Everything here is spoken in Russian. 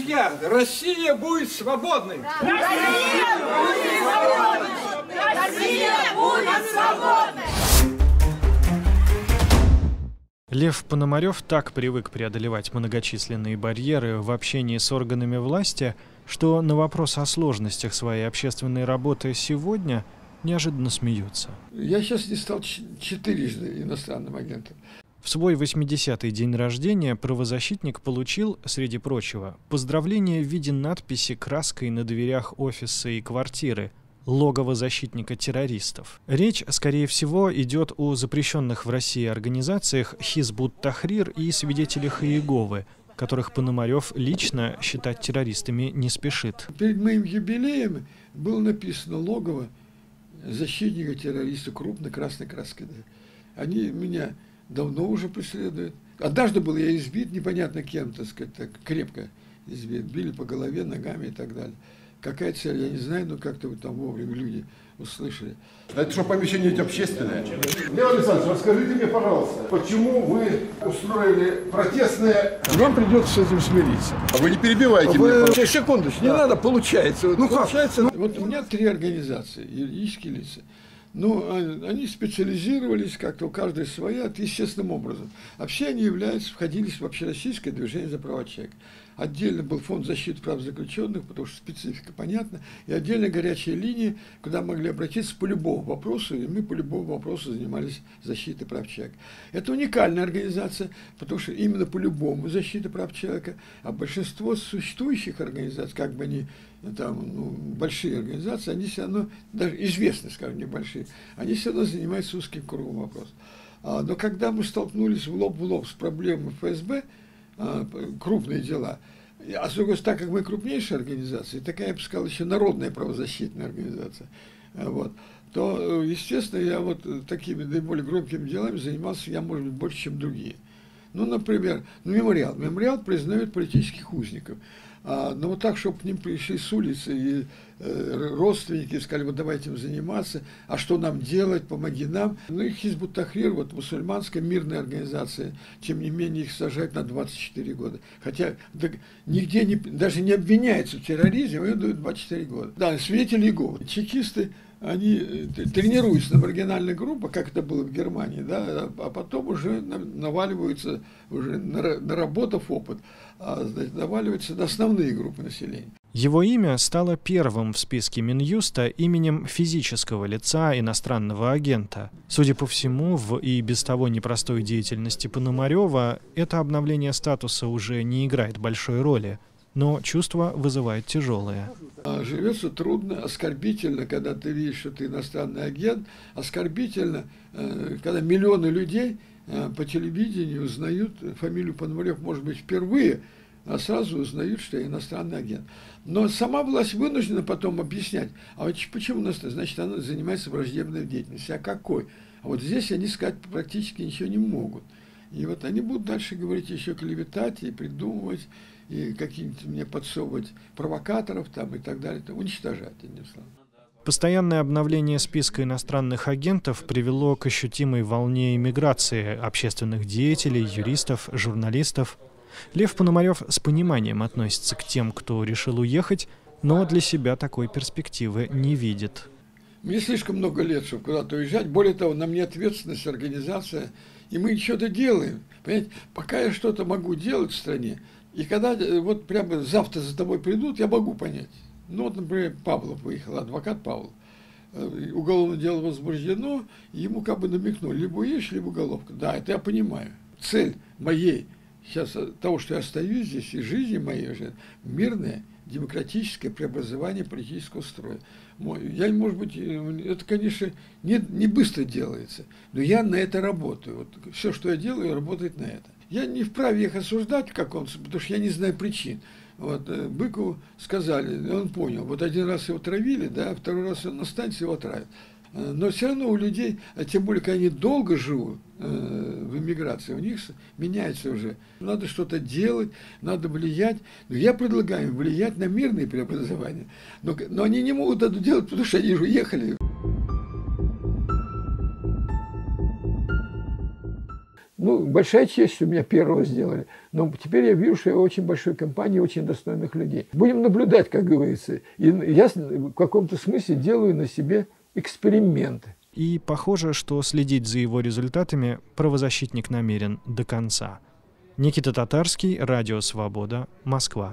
друзья, Россия будет свободной! Россия будет свободной! Россия будет свободной! Лев Пономарев так привык преодолевать многочисленные барьеры в общении с органами власти, что на вопрос о сложностях своей общественной работы сегодня неожиданно смеется. Я сейчас не стал четырежды иностранным агентом. В свой 80-й день рождения правозащитник получил, среди прочего, поздравление в виде надписи краской на дверях офиса и квартиры логово защитника террористов. Речь, скорее всего, идет о запрещенных в России организациях Хизбут Тахрир и свидетелях Иеговы, которых Пономарев лично считать террористами не спешит. Перед моим юбилеем было написано логово защитника террориста крупной красной краской. Они меня давно уже преследуют. Однажды был я избит, непонятно кем, так сказать, так крепко избит. Били по голове, ногами и так далее. Какая цель, я не знаю, но как-то вы там вовремя люди услышали. Это что, помещение общественное? Лев Александрович, расскажите мне, пожалуйста, почему вы устроили протестное... Вам придется с этим смириться. А вы не перебивайте вы... меня. Пожалуйста. Секундочку, не надо, получается. Ну получается, как? Вот у меня три организации, юридические лица. Ну, а, они специализировались как-то, у каждой своя, естественным образом. Все они являются, входили в общероссийское движение за права человека. Отдельно был фонд защиты прав заключенных, потому что специфика понятна, и отдельно горячие линии, куда могли обратиться по любому вопросу, и мы по любому вопросу занимались защитой прав человека. Это уникальная организация, потому что именно по любому защита прав человека, а большинство существующих организаций, как бы они там, ну, большие организации, они все равно, даже известные, скажем, небольшие, они все равно занимаются узким кругом вопросов. А, но когда мы столкнулись в лоб в лоб с проблемой ФСБ, крупные дела, а с другой стороны, так как мы крупнейшая организация, такая, я бы сказал, еще народная правозащитная организация, а, вот, то, естественно, я вот такими наиболее громкими делами занимался, я, может быть, больше, чем другие. Ну, например, ну, мемориал. Мемориал признает политических узников. А, но вот так, чтобы к ним пришли с улицы и э, родственники сказали, вот давайте им заниматься, а что нам делать, помоги нам. Ну и Хизбут Тахрир, вот мусульманская мирная организация, тем не менее их сажают на 24 года. Хотя да, нигде не, даже не обвиняются в терроризме, им дают 24 года. Да, свидетели Иеговы. Чекисты они э, тренируются на маргинальных группах, как это было в Германии, да, а потом уже наваливаются, уже наработав опыт, а, значит, наваливаются на основные группы населения. Его имя стало первым в списке Минюста именем физического лица иностранного агента. Судя по всему, в и без того непростой деятельности Пономарева это обновление статуса уже не играет большой роли – но чувство вызывает тяжелое. А живется трудно, оскорбительно, когда ты видишь, что ты иностранный агент, оскорбительно, э, когда миллионы людей э, по телевидению узнают фамилию Пономарев, может быть, впервые, а сразу узнают, что я иностранный агент. Но сама власть вынуждена потом объяснять, а вот почему у нас, значит, она занимается враждебной деятельностью, а какой? А вот здесь они сказать практически ничего не могут. И вот они будут дальше говорить еще клеветать и придумывать, и какие-нибудь мне подсовывать провокаторов там и так далее, там, уничтожать, одним словом. Постоянное обновление списка иностранных агентов привело к ощутимой волне иммиграции общественных деятелей, юристов, журналистов. Лев Пономарев с пониманием относится к тем, кто решил уехать, но для себя такой перспективы не видит. Мне слишком много лет, чтобы куда-то уезжать. Более того, на мне ответственность, организация, и мы что-то делаем. Понимаете, пока я что-то могу делать в стране, и когда э, вот прямо завтра за тобой придут, я могу понять. Ну вот, например, Павлов выехал, адвокат Павлов. Э, уголовное дело возбуждено, ему как бы намекнули, либо ешь, либо уголовка. Да, это я понимаю. Цель моей сейчас э, того, что я остаюсь здесь, и жизни моей уже мирное, демократическое преобразование политического строя. Я, может быть, это, конечно, не, не быстро делается, но я на это работаю. Вот все, что я делаю, работает на это. Я не вправе их осуждать как он, потому что я не знаю причин. Вот, э, Быкову сказали, он понял, вот один раз его травили, да, второй раз он станции его травят. Э, но все равно у людей, а тем более, когда они долго живут э, в эмиграции, у них меняется уже. Надо что-то делать, надо влиять. Я предлагаю им влиять на мирные преобразования. Но, но они не могут это делать, потому что они же уехали. Ну, большая честь, что меня первого сделали. Но теперь я вижу, что я очень большой компании очень достойных людей. Будем наблюдать, как говорится. И я в каком-то смысле делаю на себе эксперименты. И похоже, что следить за его результатами правозащитник намерен до конца. Никита Татарский, Радио Свобода, Москва.